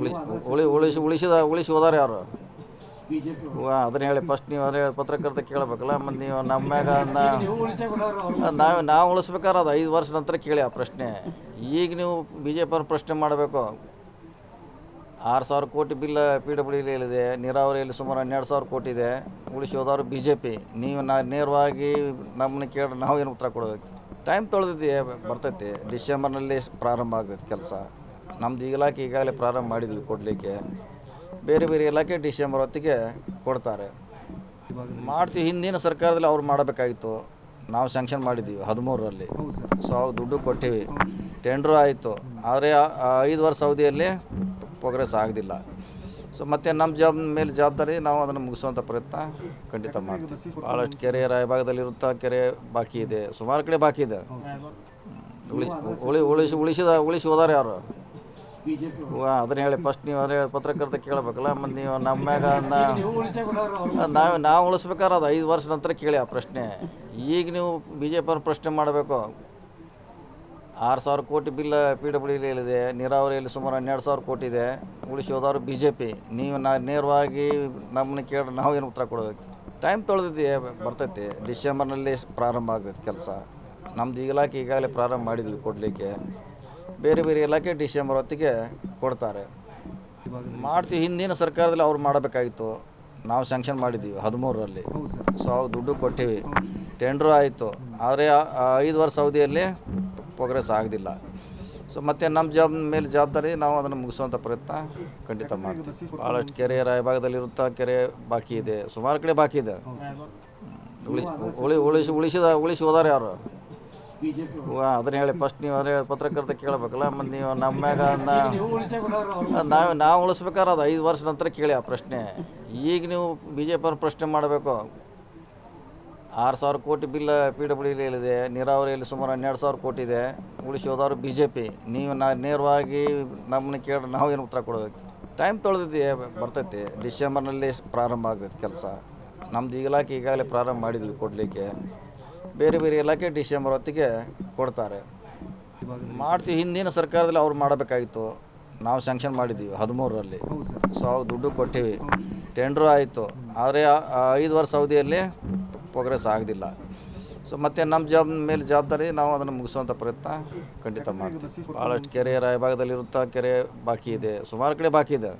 ಉಳಿ ಉಳಿ ಉಳಿಸಿ ಉಳಿಸಿದ ಉಳಿಸಿ ಹೋದಾರ ಯಾರು? ಅದನ್ನ ಹೇಳಿ ಫಸ್ಟ್ ನೀವು ಅದೇ ಪತ್ರಕರ್ತ ಕೇಳಬೇಕಲ್ಲ ಮತ್ತು ನೀವು ನಮ್ಮ ಮ್ಯಾಗ ನಾವು ನಾವು ಉಳಿಸ್ಬೇಕಾದ್ರೆ ಅದು ಐದು ವರ್ಷ ನಂತರ ಕೇಳಿ ಆ ಪ್ರಶ್ನೆ. ಈಗ ನೀವು ಬಿ ಜೆ ಪಿಯವ್ರ ಪ್ರಶ್ನೆ ಮಾಡಬೇಕು. ಆರು ಸಾವಿರ ಕೋಟಿ ಬಿಲ್ ಪಿ ಡಬ್ಲ್ಯೂ ಇದೆ ನೀರಾವರಿಯಲ್ಲಿ ಸುಮಾರು ಹನ್ನೆರಡು ಸಾವಿರ ಕೋಟಿ ಇದೆ ಉಳಿಸಿ ಹೋದವರು ಬಿ ಜೆ ಪಿ ನೀವು ನಾ ನೇರವಾಗಿ ನಮ್ಮನ್ನ ಕೇಳಿ ನಾವು ಏನು ಉತ್ತರ ಕೊಡೋದು ಟೈಮ್ ತೊಳೆದೈತಿ ಬರ್ತೈತಿ. ಡಿಸೆಂಬರ್ನಲ್ಲಿ ಪ್ರಾರಂಭ ಆಗ್ತೈತಿ ಕೆಲಸ. ನಮ್ದು ಇಲಾಖೆ ಈಗಾಗಲೇ ಪ್ರಾರಂಭ ಮಾಡಿದ್ವಿ ಕೊಡಲಿಕ್ಕೆ. ಬೇರೆ ಬೇರೆ ಇಲಾಖೆ ಡಿಸೆಂಬರ್ ಹೊತ್ತಿಗೆ ಕೊಡ್ತಾರೆ. ಮಾಡ್ತೀವಿ, ಹಿಂದಿನ ಸರ್ಕಾರದಲ್ಲಿ ಅವ್ರು ಮಾಡಬೇಕಾಗಿತ್ತು. ನಾವು ಸ್ಯಾಂಕ್ಷನ್ ಮಾಡಿದ್ದೀವಿ ಹದಿಮೂರರಲ್ಲಿ. ಸೊ ಅವು ದುಡ್ಡು ಕೊಟ್ಟಿವಿ. ಟೆಂಡ್ರು ಆಯಿತು. ಆದರೆ ಐದು ವರ್ಷ ಅವಧಿಯಲ್ಲಿ ಪ್ರೋಗ್ರೆಸ್ ಆಗಲಿಲ್ಲ ಸೊ ಮತ್ತೆ ನಮ್ಮ ಜಾಬ್ ಮೇಲೆ ಜವಾಬ್ದಾರಿ, ನಾವು ಅದನ್ನು ಮುಗಿಸುವಂಥ ಪ್ರಯತ್ನ ಖಂಡಿತ ಮಾಡ್ತೀವಿ. ಭಾಳಷ್ಟು ಕೆರೆ ರಾಯಭಾಗದಲ್ಲಿರುವಂಥ ಕೆರೆ ಬಾಕಿ ಇದೆ. ಸುಮಾರು ಕಡೆ ಬಾಕಿ ಇದೆ. ಉಳಿ ಉಳಿ, ಉಳಿಸಿ, ಉಳಿಸಿದ, ಉಳಿಸಿ ಹೋದಾರೆ ಯಾರು? ಅದನ್ನ ಹೇಳಿ ಫಸ್ಟ್ ನೀವು ಅದೇ ಪತ್ರಕರ್ತ ಕೇಳಬೇಕಲ್ಲ ಮತ್ತು ನೀವು ನಮ್ಮ ಮ್ಯಾಗ ನಾವು ನಾವು ಉಳಿಸ್ಬೇಕಾದ್ರೆ ಅದು ಐದು ವರ್ಷ ನಂತರ ಕೇಳಿ ಆ ಪ್ರಶ್ನೆ. ಈಗ ನೀವು ಬಿ ಜೆ ಪಿಯವ್ರ ಪ್ರಶ್ನೆ ಮಾಡಬೇಕು. ಆರು ಸಾವಿರ ಕೋಟಿ ಬಿಲ್ ಪಿ ಡಬ್ಲ್ಯೂ ಡಿ ಇದೆ ನೀರಾವರಿಯಲ್ಲಿ ಸುಮಾರು ಹನ್ನೆರಡು ಸಾವಿರ ಕೋಟಿ ಇದೆ ಉಳಿಸಿ ಹೋದವರು ಬಿ ಜೆ ಪಿ ನೀವು ನಾ ನೇರವಾಗಿ ನಮ್ಮನ್ನ ಕೇಳಿ ನಾವು ಏನು ಉತ್ತರ ಕೊಡೋದು ಟೈಮ್ ತೊಳೆದೈತಿ ಬರ್ತೈತಿ. ಡಿಸೆಂಬರ್ನಲ್ಲಿ ಪ್ರಾರಂಭ ಆಗ್ತೈತಿ ಕೆಲಸ. ನಮ್ದು ಈಗಲಾಕೆ ಈಗಾಗಲೇ ಪ್ರಾರಂಭ ಮಾಡಿದ್ವಿ ಕೊಡಲಿಕ್ಕೆ. ಬೇರೆ ಬೇರೆ ಇಲಾಖೆ ಡಿಸೆಂಬರ್ ಹೊತ್ತಿಗೆ ಕೊಡ್ತಾರೆ. ಮಾಡ್ತೀವಿ ಹಿಂದಿನ ಸರ್ಕಾರದಲ್ಲಿ ಅವ್ರು ಮಾಡಬೇಕಾಗಿತ್ತು. ನಾವು ಸ್ಯಾಂಕ್ಷನ್ ಮಾಡಿದ್ದೀವಿ ಹದಿಮೂರರಲ್ಲಿ. ಸೊ ಅವು ದುಡ್ಡು ಕೊಟ್ಟಿವಿ. ಟೆಂಡ್ರು ಆಯಿತು. ಆದರೆ ಐದು ವರ್ಷ ಅವಧಿಯಲ್ಲಿ ಪ್ರೋಗ್ರೆಸ್ ಆಗಲಿಲ್ಲ ಸೊ ಮತ್ತೆ ನಮ್ಮ ಜಾಬ್ ಮೇಲೆ ಜವಾಬ್ದಾರಿ ನಾವು ಅದನ್ನು ಮುಗಿಸುವಂಥ ಪ್ರಯತ್ನ ಖಂಡಿತ ಮಾಡ್ತೀವಿ. ಭಾಳಷ್ಟು ಕೆರೆ ರಾಯಭಾಗದಲ್ಲಿರುವಂಥ ಕೆರೆ ಬಾಕಿ ಇದೆ. ಸುಮಾರು ಕಡೆ ಬಾಕಿ ಇದೆ. ಉಳಿ ಉಳಿ, ಉಳಿಸಿ, ಉಳಿಸಿದ, ಉಳಿಸಿ ಹೋದಾರೆ ಯಾರು? ಅದನ್ನ ಹೇಳಿ ಫಸ್ಟ್ ನೀವು ಅದೇ ಪತ್ರಕರ್ತ ಕೇಳಬೇಕಲ್ಲ ಮತ್ತು ನೀವು ನಮ್ಮ ಮ್ಯಾಗ ನಾವು ನಾವು ಉಳಿಸ್ಬೇಕಾದ್ರೆ ಅದು ಐದು ವರ್ಷ ನಂತರ ಕೇಳಿ ಆ ಪ್ರಶ್ನೆ. ಈಗ ನೀವು ಬಿ ಜೆ ಪಿಯವ್ರ ಪ್ರಶ್ನೆ ಮಾಡಬೇಕು. ಆರು ಸಾವಿರ ಕೋಟಿ ಬಿಲ್ ಪಿ ಡಬ್ಲ್ಯೂ ಇಲ್ಲಿದೆ ಇದೆ ನೀರಾವರಿಯಲ್ಲಿ ಸುಮಾರು ಹನ್ನೆರಡು ಸಾವಿರ ಕೋಟಿ ಇದೆ ಉಳಿಸೋದವ್ರು ಬಿ ಜೆ ಪಿ ನೀವು ನಾ ನೇರವಾಗಿ ನಮ್ಮನ್ನ ಕೇಳಿ ನಾವು ಏನು ಉತ್ತರ ಕೊಡೋದು ಟೈಮ್ ತೊಳೆದಿದೆ ಬರ್ತೈತಿ. ಡಿಸೆಂಬರ್ನಲ್ಲಿ ಪ್ರಾರಂಭ ಆಗ್ತೈತಿ ಕೆಲಸ. ನಮ್ದು ಈಗಲಾಕೆ ಈಗಾಗಲೇ ಪ್ರಾರಂಭ ಮಾಡಿದ್ವಿ ಕೊಡಲಿಕ್ಕೆ. ಬೇರೆ ಬೇರೆ ಇಲಾಖೆ ಡಿಸೆಂಬರ್ ಹೊತ್ತಿಗೆ ಕೊಡ್ತಾರೆ. ಮಾಡ್ತೀವಿ. ಹಿಂದಿನ ಸರ್ಕಾರದಲ್ಲಿ ಅವ್ರು ಮಾಡಬೇಕಾಗಿತ್ತು. ನಾವು ಸ್ಯಾಂಕ್ಷನ್ ಮಾಡಿದ್ದೀವಿ ಹದಿಮೂರರಲ್ಲಿ. ಸೊ ಅವು ದುಡ್ಡು ಕೊಟ್ಟಿವಿ. ಟೆಂಡ್ರು ಆಯಿತು. ಆದರೆ ಐದು ವರ್ಷ ಅವಧಿಯಲ್ಲಿ ಪ್ರೋಗ್ರೆಸ್ ಆಗಲಿಲ್ಲ ಸೊ ಮತ್ತೆ ನಮ್ಮ ಜಾಬ್ ಮೇಲೆ ಜವಾಬ್ದಾರಿ ನಾವು ಅದನ್ನು ಮುಗಿಸುವಂಥ ಪ್ರಯತ್ನ ಖಂಡಿತ ಮಾಡ್ತೀವಿ. ಭಾಳಷ್ಟು ಕೆರೆ ರಾಯಭಾಗದಲ್ಲಿರುವಂಥ ಕೆರೆ ಬಾಕಿ ಇದೆ. ಸುಮಾರು ಕಡೆ ಬಾಕಿ ಇದೆ.